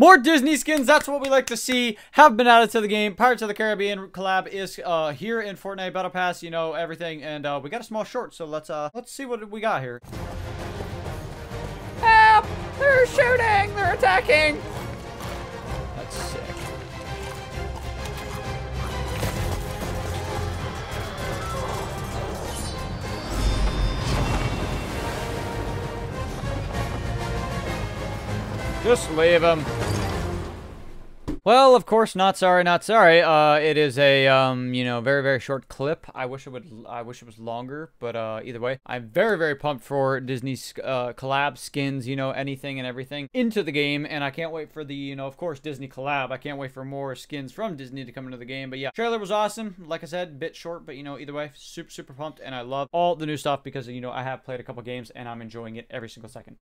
More Disney skins, that's what we like to see, have been added to the game. Pirates of the Caribbean collab is uh, here in Fortnite Battle Pass, you know, everything. And uh, we got a small short, so let's uh, let's see what we got here. Help! They're shooting! They're attacking! Just leave him. Well, of course, not sorry, not sorry. Uh, it is a um, you know, very very short clip. I wish it would, I wish it was longer, but uh, either way, I'm very very pumped for Disney's uh, collab skins, you know, anything and everything into the game, and I can't wait for the, you know, of course, Disney collab. I can't wait for more skins from Disney to come into the game. But yeah, trailer was awesome. Like I said, bit short, but you know, either way, super super pumped, and I love all the new stuff because you know I have played a couple games and I'm enjoying it every single second.